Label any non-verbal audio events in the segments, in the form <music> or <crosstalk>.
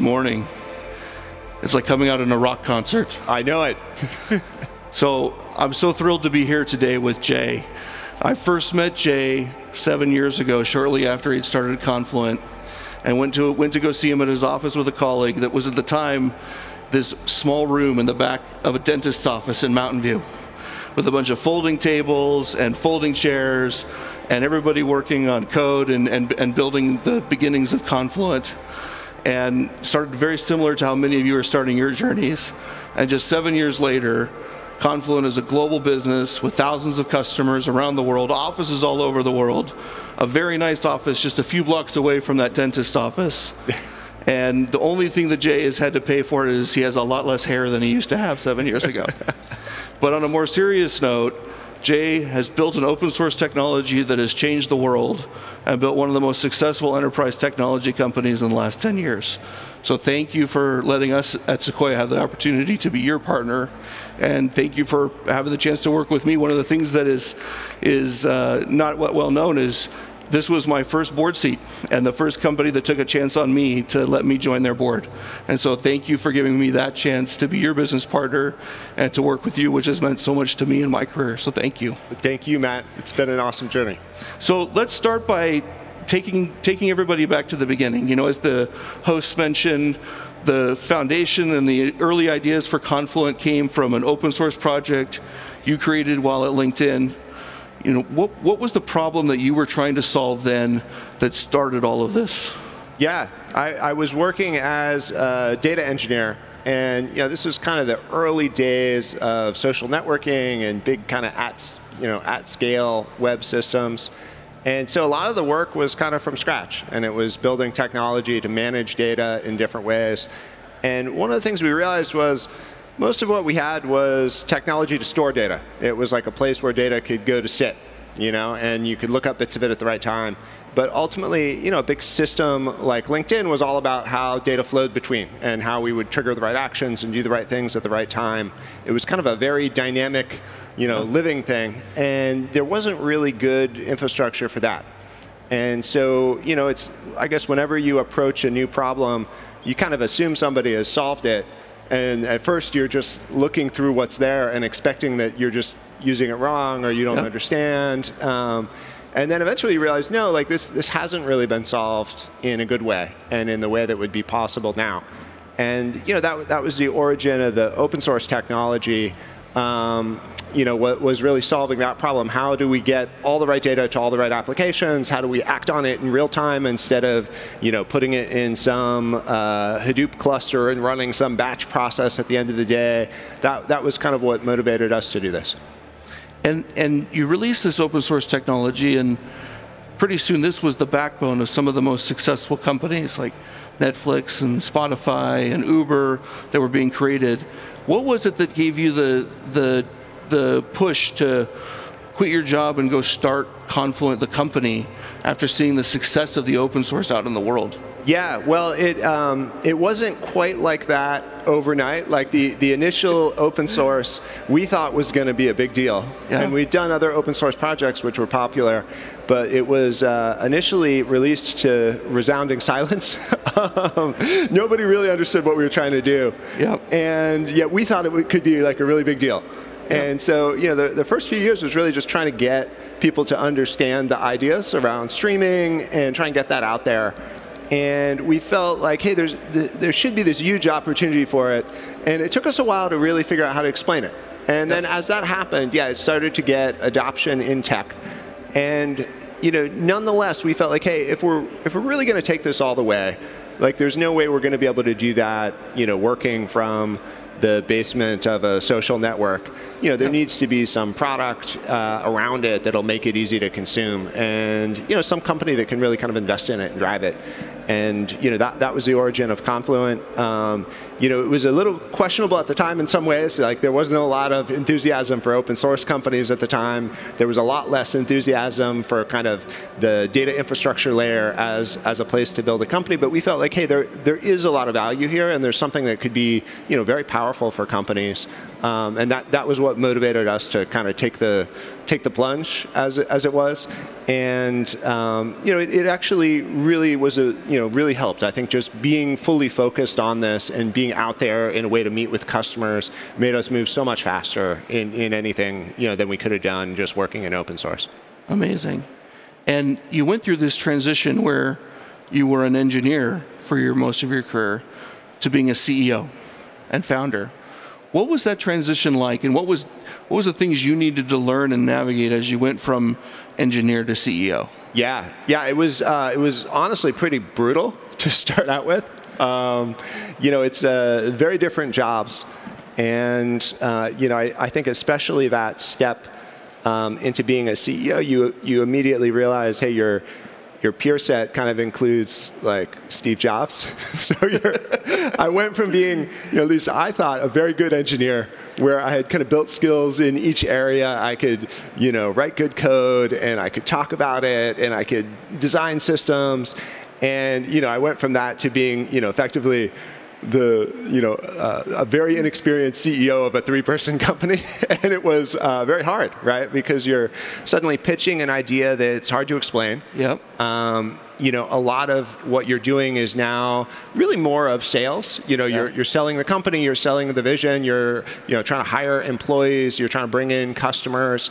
Good morning. It's like coming out in a rock concert. I know it. <laughs> so I'm so thrilled to be here today with Jay. I first met Jay seven years ago, shortly after he'd started Confluent, and went to went to go see him at his office with a colleague that was at the time this small room in the back of a dentist's office in Mountain View, with a bunch of folding tables and folding chairs, and everybody working on code and, and, and building the beginnings of Confluent and started very similar to how many of you are starting your journeys. And just seven years later, Confluent is a global business with thousands of customers around the world, offices all over the world, a very nice office just a few blocks away from that dentist office. <laughs> and the only thing that Jay has had to pay for it is he has a lot less hair than he used to have seven years ago. <laughs> but on a more serious note, Jay has built an open source technology that has changed the world and built one of the most successful enterprise technology companies in the last 10 years. So thank you for letting us at Sequoia have the opportunity to be your partner, and thank you for having the chance to work with me. One of the things that is is uh, not well known is this was my first board seat and the first company that took a chance on me to let me join their board. And so thank you for giving me that chance to be your business partner and to work with you, which has meant so much to me in my career. So thank you. Thank you, Matt. It's been an awesome journey. So let's start by taking, taking everybody back to the beginning. You know, as the hosts mentioned, the foundation and the early ideas for Confluent came from an open source project you created while at LinkedIn you know, what, what was the problem that you were trying to solve then that started all of this? Yeah, I, I was working as a data engineer and you know, this was kind of the early days of social networking and big kind of at, you know, at scale web systems. And so a lot of the work was kind of from scratch, and it was building technology to manage data in different ways. And one of the things we realized was most of what we had was technology to store data. It was like a place where data could go to sit, you know, and you could look up bits of it at the right time. But ultimately, you know, a big system like LinkedIn was all about how data flowed between and how we would trigger the right actions and do the right things at the right time. It was kind of a very dynamic, you know, living thing. And there wasn't really good infrastructure for that. And so, you know, it's, I guess whenever you approach a new problem, you kind of assume somebody has solved it and at first, you're just looking through what's there and expecting that you're just using it wrong or you don't yep. understand. Um, and then eventually you realize, no, like this, this hasn't really been solved in a good way and in the way that would be possible now. And you know that, that was the origin of the open source technology um, you know, what was really solving that problem. How do we get all the right data to all the right applications? How do we act on it in real time instead of, you know, putting it in some uh, Hadoop cluster and running some batch process at the end of the day? That, that was kind of what motivated us to do this. And, and you released this open source technology, and pretty soon this was the backbone of some of the most successful companies like Netflix and Spotify and Uber that were being created. What was it that gave you the, the the push to quit your job and go start Confluent, the company, after seeing the success of the open source out in the world? Yeah, well, it um, it wasn't quite like that overnight. Like the the initial open source, we thought was going to be a big deal, yeah. and we'd done other open source projects which were popular, but it was uh, initially released to resounding <laughs> silence. um, nobody really understood what we were trying to do, yep. and yet we thought it could be like a really big deal. And so, you know, the, the first few years was really just trying to get people to understand the ideas around streaming and try and get that out there. And we felt like, hey, there's, there should be this huge opportunity for it. And it took us a while to really figure out how to explain it. And then as that happened, yeah, it started to get adoption in tech. And you know, nonetheless, we felt like, hey, if we're if we're really going to take this all the way, like there's no way we're going to be able to do that, you know, working from the basement of a social network, you know, there yep. needs to be some product uh, around it that'll make it easy to consume, and you know, some company that can really kind of invest in it and drive it. And you know, that that was the origin of Confluent. Um, you know, it was a little questionable at the time in some ways. Like there wasn't a lot of enthusiasm for open source companies at the time. There was a lot less enthusiasm for kind of the data infrastructure layer as as a place to build a company. But we felt like, hey, there there is a lot of value here, and there's something that could be you know very powerful for companies. Um, and that, that was what motivated us to kind of take the take the plunge as as it was. And um, you know, it, it, actually really was a you know really helped. I think just being fully focused on this and being out there in a way to meet with customers made us move so much faster in, in anything you know than we could have done just working in open source. Amazing. And you went through this transition where you were an engineer for your most of your career to being a CEO and founder. What was that transition like, and what was what was the things you needed to learn and navigate as you went from engineer to CEO? Yeah, yeah, it was uh, it was honestly pretty brutal <laughs> to start out with. Um, you know, it's uh, very different jobs, and uh, you know, I, I, think especially that step um, into being a CEO, you you immediately realize, hey, you're your peer set kind of includes like Steve Jobs. <laughs> so I went from being, you know, at least I thought, a very good engineer where I had kind of built skills in each area. I could, you know, write good code and I could talk about it and I could design systems. And, you know, I went from that to being, you know, effectively the you know uh, a very inexperienced CEO of a three-person <laughs> company, and it was uh, very hard, right? Because you're suddenly pitching an idea that it's hard to explain. Yep. Um, you know, a lot of what you're doing is now really more of sales. You know, yeah. you're, you're selling the company, you're selling the vision, you're you know trying to hire employees, you're trying to bring in customers,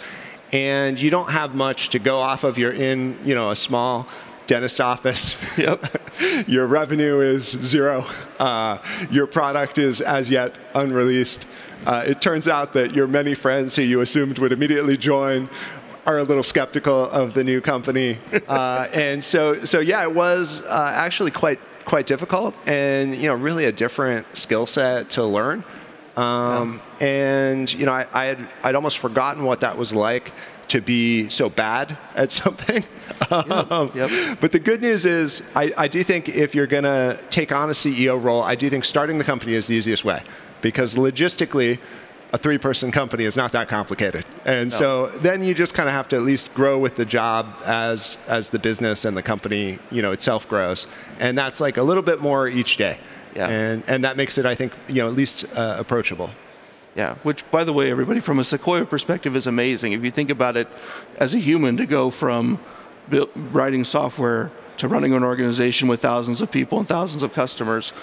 and you don't have much to go off of. You're in you know a small dentist office. <laughs> Yep. your revenue is zero. Uh, your product is as yet unreleased. Uh, it turns out that your many friends who you assumed would immediately join are a little skeptical of the new company. <laughs> Uh, and so, so yeah, it was uh, actually quite quite difficult, and you know, really a different skill set to learn. Um, yeah. And you know, I, I had I'd almost forgotten what that was like to be so bad at <laughs> something. um, yep. But the good news is, I, I do think if you're going to take on a CEO role, I do think starting the company is the easiest way because logistically, a three person company is not that complicated. And no. so then you just kind of have to at least grow with the job as, as the business and the company you know, itself grows. And that's like a little bit more each day. Yeah. And, and that makes it, I think, you know, at least uh, approachable. Yeah, which, by the way, everybody, from a Sequoia perspective, is amazing. If you think about it as a human, to go from writing software to running an organization with thousands of people and thousands of customers,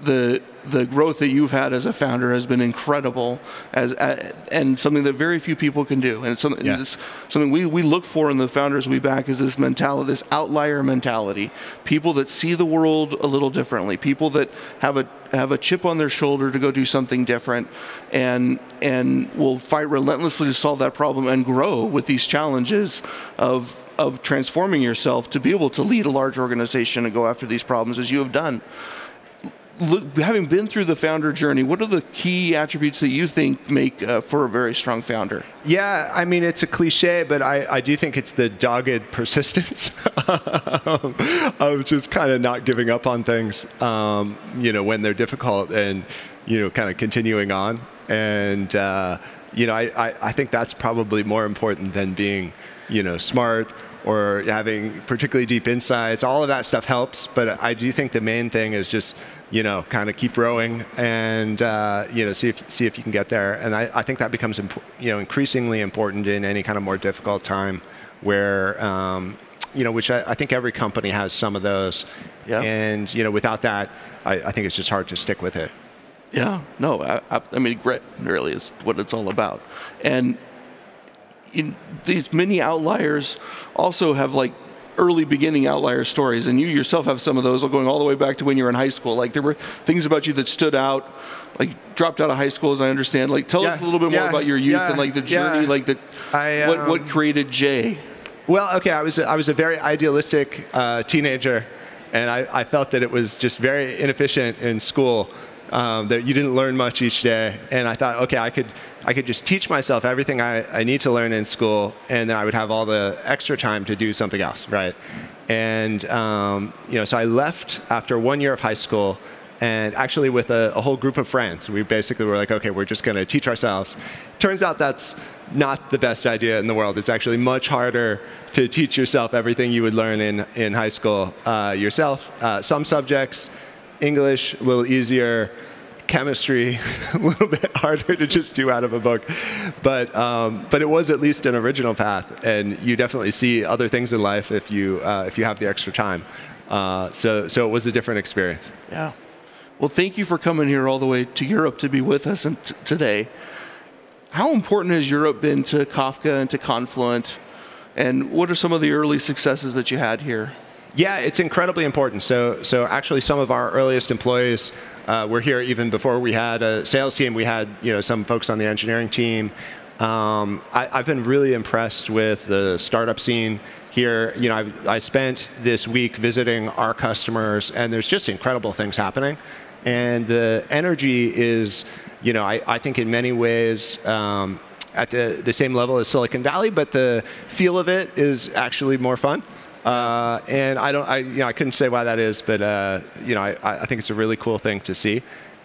the the growth that you've had as a founder has been incredible as uh, and something that very few people can do. And it's something, yeah. it's something we, we look for in the founders we back is this mentality this outlier mentality. People that see the world a little differently. People that have a have a chip on their shoulder to go do something different and and will fight relentlessly to solve that problem and grow with these challenges of of transforming yourself to be able to lead a large organization and go after these problems as you have done look, having been through the founder journey, what are the key attributes that you think make uh, for a very strong founder? Yeah, I mean, it's a cliche, but I, I do think it's the dogged persistence <laughs> of just kind of not giving up on things, um, you know, when they're difficult and, you know, kind of continuing on. And, uh, you know, I, I, I think that's probably more important than being, you know, smart or having particularly deep insights. All of that stuff helps, but I do think the main thing is just you know, kind of keep rowing and uh, you know see if see if you can get there. And I, I think that becomes you know increasingly important in any kind of more difficult time, where um, you know, which I, I, think every company has some of those. Yeah. And you know, without that, I, I think it's just hard to stick with it. Yeah. No. I, I mean, grit really is what it's all about. And in these many outliers also have like early beginning outlier stories, and you yourself have some of those going all the way back to when you were in high school. Like there were things about you that stood out, like dropped out of high school, as I understand. Like tell yeah, us a little bit yeah, more about your youth yeah, and like the journey, like the I, um, what what um, created Jay. Well, okay, I was I was a very idealistic uh, teenager, and I, I felt that it was just very inefficient in school. Um, that you didn't learn much each day, and I thought, okay, I could I could just teach myself everything I, I need to learn in school, and then I would have all the extra time to do something else, right? And um, you know, so I left after one year of high school, and actually with a, a whole group of friends. We basically were like, okay, we're just going to teach ourselves. Turns out that's not the best idea in the world. It's actually much harder to teach yourself everything you would learn in, in high school uh, yourself. Uh, some subjects, English, a little easier chemistry <laughs> a little bit harder to just do out of a book, but um, but it was at least an original path, and you definitely see other things in life if you uh, if you have the extra time. Uh, so so it was a different experience. Yeah. Well, thank you for coming here all the way to Europe to be with us t- today. How important has Europe been to Kafka and to Confluent? And what are some of the early successes that you had here? Yeah, it's incredibly important. So, so actually, some of our earliest employees uh, were here even before we had a sales team. We had you know some folks on the engineering team. Um, I, have been really impressed with the startup scene here. You know, I've, I spent this week visiting our customers, and there's just incredible things happening. And the energy is, you know, I, I think in many ways um, at the, the same level as Silicon Valley, but the feel of it is actually more fun. Uh, and I don't, I, you know, I couldn't say why that is, but uh, you know, I, I think it's a really cool thing to see,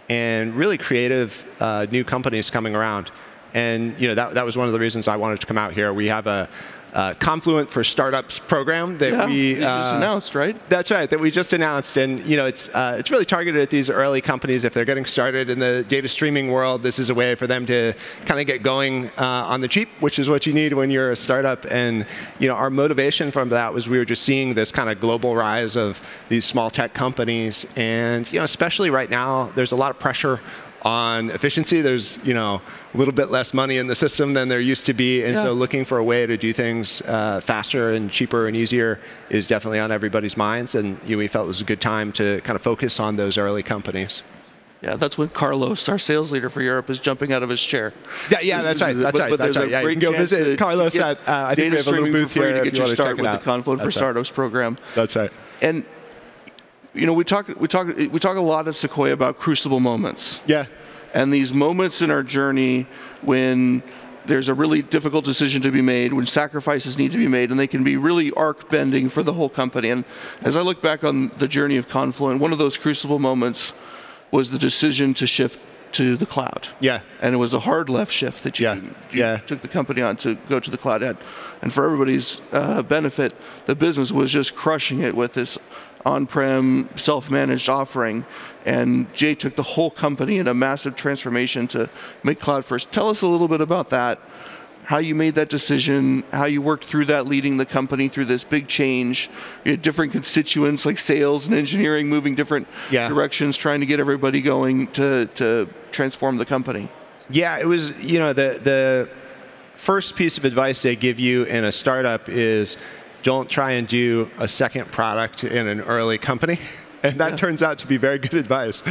and really creative uh, new companies coming around. And you know, that, that was one of the reasons I wanted to come out here. We have a, uh, Confluent for Startups program that yeah, we just uh, announced, right? That's right, that we just announced, and you know, it's uh, it's really targeted at these early companies if they're getting started in the data streaming world. This is a way for them to kind of get going uh, on the cheap, which is what you need when you're a startup. And you know, our motivation from that was we were just seeing this kind of global rise of these small tech companies, and you know, especially right now, there's a lot of pressure on efficiency. There's you know a little bit less money in the system than there used to be, and yeah. so looking for a way to do things uh, faster and cheaper and easier is definitely on everybody's minds. And you know, we felt it was a good time to kind of focus on those early companies. Yeah, that's when Carlos, our sales leader for Europe, is jumping out of his chair. Yeah, yeah, that's right. That's but, right. But that's right. Yeah, you can go visit to, Carlos to at. Uh, I think we have a little booth here to get you started with the Confluent for Startups program. That's right. And you know, we talk we talk we talk a lot at Sequoia about crucible moments. Yeah. And these moments in our journey when there's a really difficult decision to be made, when sacrifices need to be made, and they can be really arc bending for the whole company. And as I look back on the journey of Confluent, one of those crucible moments was the decision to shift to the cloud. Yeah. And it was a hard left shift that you, yeah. you yeah. took the company on to go to the cloud. And for everybody's uh, benefit, the business was just crushing it with this on-prem self-managed offering and jay took the whole company in a massive transformation to make cloud first. Tell us a little bit about that how you made that decision how you worked through that leading the company through this big change. You had different constituents like sales and engineering moving different yeah. directions trying to get everybody going to, to transform the company. Yeah it was you know the, the first piece of advice they give you in a startup is don't try and do a second product in an early company. <laughs> And that yeah. turns out to be very good advice,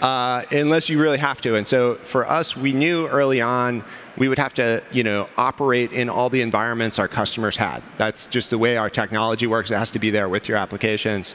uh, unless you really have to. And so for us, we knew early on we would have to, you know, operate in all the environments our customers had. That's just the way our technology works. It has to be there with your applications.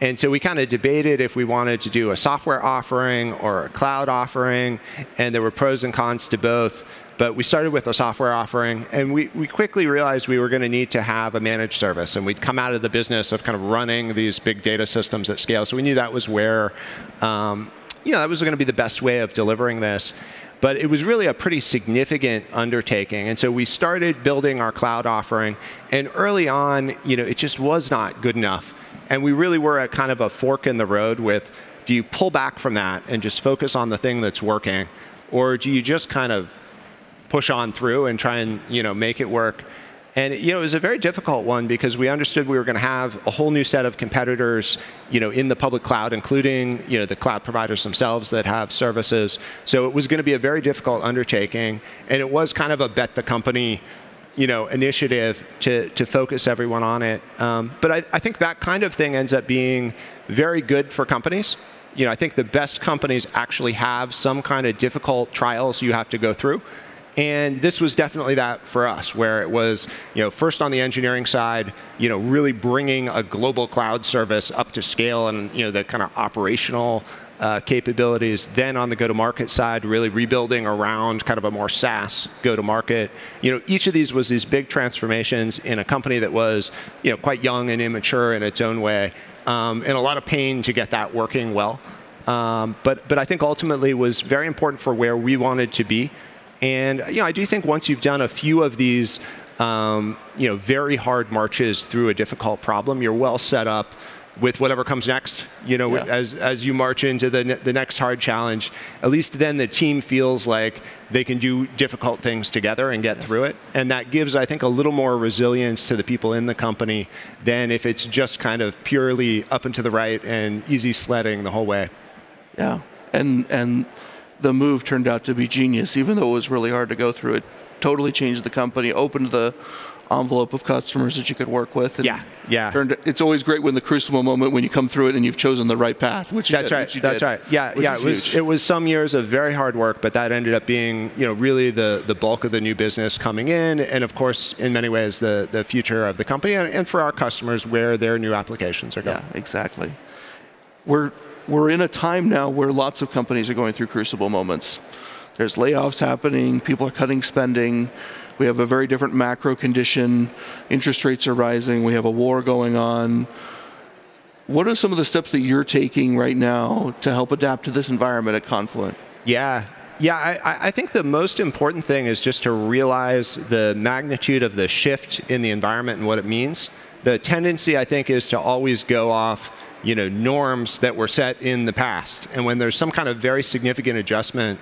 And so we kind of debated if we wanted to do a software offering or a cloud offering, and there were pros and cons to both. But we started with a software offering, and we, we quickly realized we were going to need to have a managed service. And we'd come out of the business of kind of running these big data systems at scale. So we knew that was where, um, you know, that was going to be the best way of delivering this. But it was really a pretty significant undertaking. And so we started building our cloud offering. And early on, you know, it just was not good enough. And we really were at kind of a fork in the road with do you pull back from that and just focus on the thing that's working? Or do you just kind of push on through and try and you know make it work. And you know, it was a very difficult one because we understood we were going to have a whole new set of competitors, you know, in the public cloud, including you know the cloud providers themselves that have services. So it was going to be a very difficult undertaking, and it was kind of a bet the company, you know, initiative to to focus everyone on it. Um, but I, I think that kind of thing ends up being very good for companies. You know, I think the best companies actually have some kind of difficult trials you have to go through. And this was definitely that for us, where it was, you know, first on the engineering side, you know, really bringing a global cloud service up to scale and, you know, the kind of operational uh, capabilities. Then on the go-to-market side, really rebuilding around kind of a more SaaS go-to-market. You know, each of these was these big transformations in a company that was, you know, quite young and immature in its own way, um, and a lot of pain to get that working well. Um, but but I think ultimately was very important for where we wanted to be. And you know, I do think once you've done a few of these, um, you know, very hard marches through a difficult problem, you're well set up with whatever comes next. You know, Yeah. as as you march into the ne- the next hard challenge, at least then the team feels like they can do difficult things together and get through it, and that gives, I think, a little more resilience to the people in the company than if it's just kind of purely up and to the right and easy sledding the whole way. Yeah, and and the move turned out to be genius, even though it was really hard to go through. It totally changed the company, opened the envelope of customers that you could work with. And Yeah, yeah. Turned, it's always great when the crucible moment when you come through it and you've chosen the right path. Which That's did, right. which That's did, right. Yeah, yeah. It was it was some years of very hard work, but that ended up being you know really the the bulk of the new business coming in, and of course in many ways the the future of the company, and, and for our customers where their new applications are going. Yeah, exactly. We're we're in a time now where lots of companies are going through crucible moments. There's layoffs happening, people are cutting spending. We have a very different macro condition. Interest rates are rising. We have a war going on. What are some of the steps that you're taking right now to help adapt to this environment at Confluent? Yeah. Yeah, I, I think the most important thing is just to realize the magnitude of the shift in the environment and what it means. The tendency, I think, is to always go off, you know, norms that were set in the past. And when there's some kind of very significant adjustment,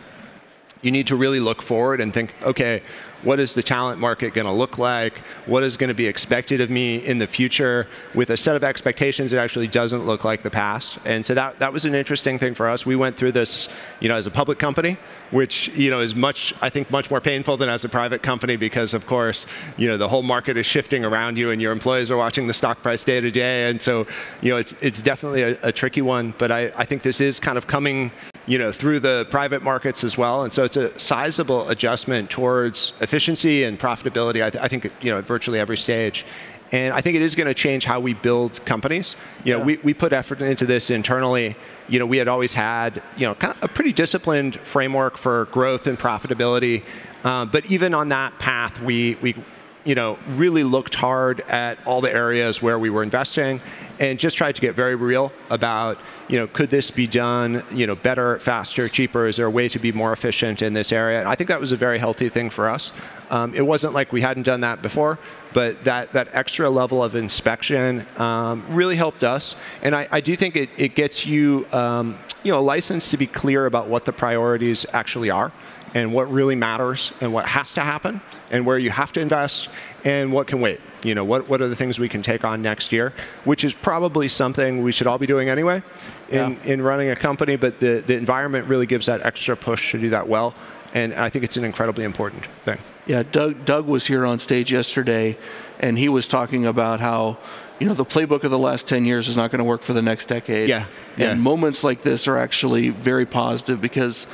you need to really look forward and think, okay, what is the talent market going to look like? What is going to be expected of me in the future with a set of expectations that actually doesn't look like the past? And so that, that was an interesting thing for us. We went through this, you know, as a public company, which, you know, is much, I think, much more painful than as a private company because, of course, you know, the whole market is shifting around you and your employees are watching the stock price day to day. And so, you know, it's, it's definitely a, a tricky one, but I, I think this is kind of coming you know, through the private markets as well. And so it's a sizable adjustment towards efficiency and profitability, I, th- I think, you know, at virtually every stage. And I think it is going to change how we build companies. You know, Yeah. we, we put effort into this internally. You know, we had always had, you know, kind of a pretty disciplined framework for growth and profitability. Uh, but even on that path, we, we you know, really looked hard at all the areas where we were investing and just tried to get very real about, you know, could this be done, you know, better, faster, cheaper? Is there a way to be more efficient in this area? And I think that was a very healthy thing for us. Um, it wasn't like we hadn't done that before, but that, that extra level of inspection um, really helped us. And I, I do think it, it gets you, um, you know, a license to be clear about what the priorities actually are and what really matters and what has to happen and where you have to invest and what can wait. You know, what, what are the things we can take on next year, which is probably something we should all be doing anyway in, Yeah. in running a company, but the, the environment really gives that extra push to do that well. And I think it's an incredibly important thing. Yeah, Doug, Doug was here on stage yesterday, and he was talking about how, you know, the playbook of the last 10 years is not going to work for the next decade. Yeah, yeah. And moments like this are actually very positive because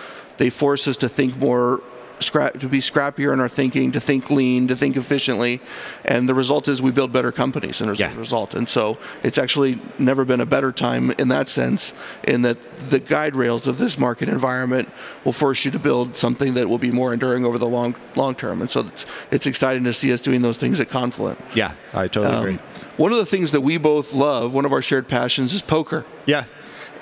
they force us to think more, scrap, to be scrappier in our thinking, to think lean, to think efficiently. And the result is we build better companies and as Yeah. a result. And so it's actually never been a better time in that sense, in that the guide rails of this market environment will force you to build something that will be more enduring over the long long term. And so it's, it's exciting to see us doing those things at Confluent. Yeah, I totally Um, agree. one of the things that we both love, one of our shared passions, is poker. Yeah,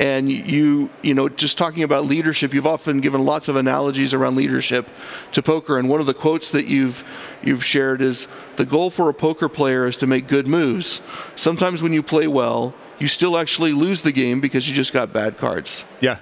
And you, you know, just talking about leadership, you've often given lots of analogies around leadership to poker. And one of the quotes that you've you've shared is the goal for a poker player is to make good moves. Sometimes when you play well, you still actually lose the game because you just got bad cards. yeah.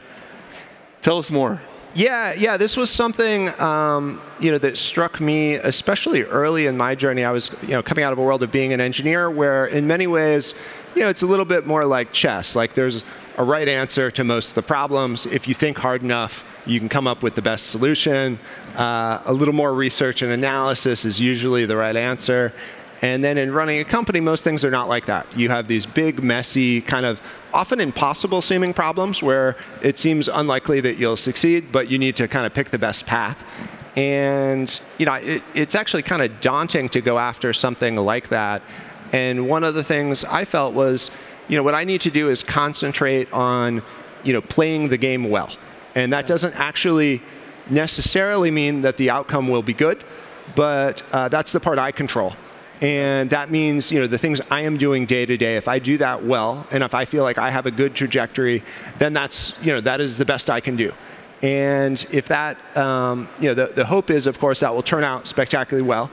Tell us more. Yeah, yeah. This was something um, you know that struck me, especially early in my journey. I was you know coming out of a world of being an engineer, where in many ways, you know, it's a little bit more like chess. Like there's a right answer to most of the problems. If you think hard enough, you can come up with the best solution. Uh, a little more research and analysis is usually the right answer. And then in running a company, most things are not like that. You have these big, messy, kind of often impossible seeming problems where it seems unlikely that you'll succeed, but you need to kind of pick the best path. And you know, it, it's actually kind of daunting to go after something like that. And one of the things I felt was, you know, what I need to do is concentrate on, you know, playing the game well. And that doesn't actually necessarily mean that the outcome will be good, but uh, that's the part I control. And that means, you know, the things I am doing day to day, if I do that well, and if I feel like I have a good trajectory, then that's, you know, that is the best I can do. And if that, um, you know, the, the hope is, of course, that will turn out spectacularly well.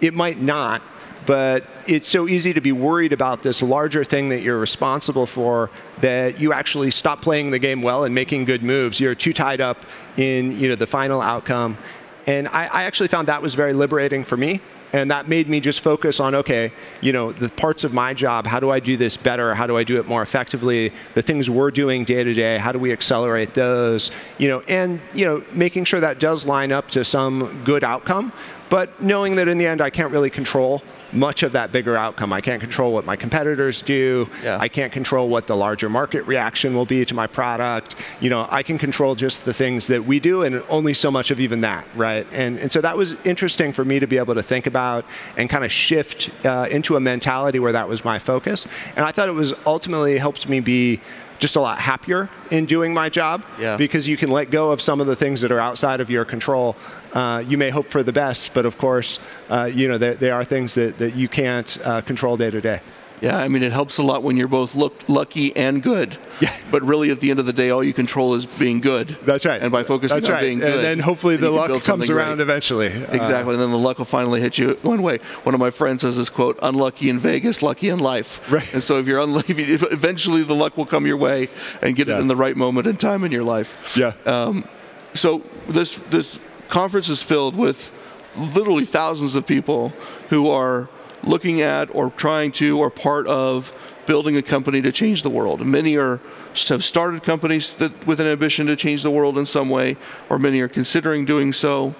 It might not, but it's so easy to be worried about this larger thing that you're responsible for that you actually stop playing the game well and making good moves. You're too tied up in you know, the final outcome. And I, I actually found that was very liberating for me. And that made me just focus on, okay, you know, the parts of my job, how do I do this better? How do I do it more effectively? The things we're doing day to day, how do we accelerate those? You know, and, you know, making sure that does line up to some good outcome, but knowing that in the end I can't really control much of that bigger outcome. I can't control what my competitors do. Yeah. I can't control what the larger market reaction will be to my product. You know, I can control just the things that we do and only so much of even that, right? And, and so that was interesting for me to be able to think about and kind of shift uh, into a mentality where that was my focus. And I thought it was ultimately helped me be just a lot happier in doing my job yeah. because you can let go of some of the things that are outside of your control. Uh, you may hope for the best, but of course, uh, you know, there, there, are things that, that you can't uh, control day to day. Yeah, I mean, it helps a lot when you're both look, lucky and good. Yeah. But really, at the end of the day, all you control is being good. That's right. And by focusing That's on right. being good, and then hopefully the luck comes around great. eventually. Exactly, and then the luck will finally hit you one way. One of my friends has this quote: "Unlucky in Vegas, lucky in life." Right. And so if you're unlucky, eventually the luck will come your way and get yeah. it in the right moment and time in your life. Yeah. Um, so this this conference is filled with literally thousands of people who are looking at or trying to or part of building a company to change the world. Many are have started companies that, with an ambition to change the world in some way, or many are considering doing so.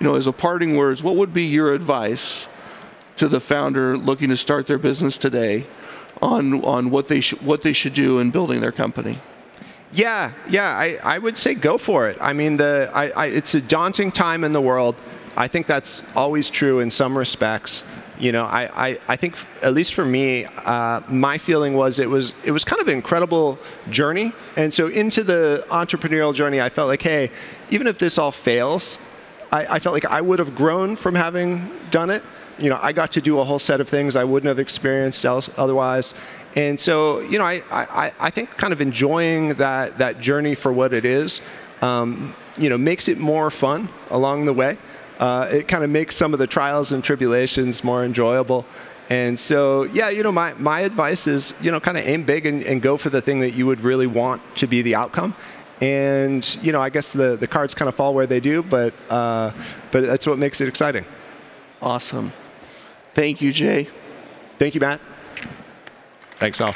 You know, as a parting words, what would be your advice to the founder looking to start their business today on on what they what they should do in building their company? Yeah, yeah, I, I would say go for it. I mean, the I, I, it's a daunting time in the world. I think that's always true in some respects you know, I, I, I think at least for me, uh, my feeling was it was it was kind of an incredible journey. And so into the entrepreneurial journey, I felt like, hey, even if this all fails, I, I felt like I would have grown from having done it. You know, I got to do a whole set of things I wouldn't have experienced else, otherwise. And so, you know, I, I, I think kind of enjoying that, that journey for what it is, um, you know, makes it more fun along the way uh, it kind of makes some of the trials and tribulations more enjoyable. And so, yeah, you know, my, my advice is, you know, kind of aim big and, and go for the thing that you would really want to be the outcome. And, you know, I guess the, the cards kind of fall where they do, but, uh, but that's what makes it exciting. Awesome. Thank you, Jay. Thank you, Matt. Thanks all.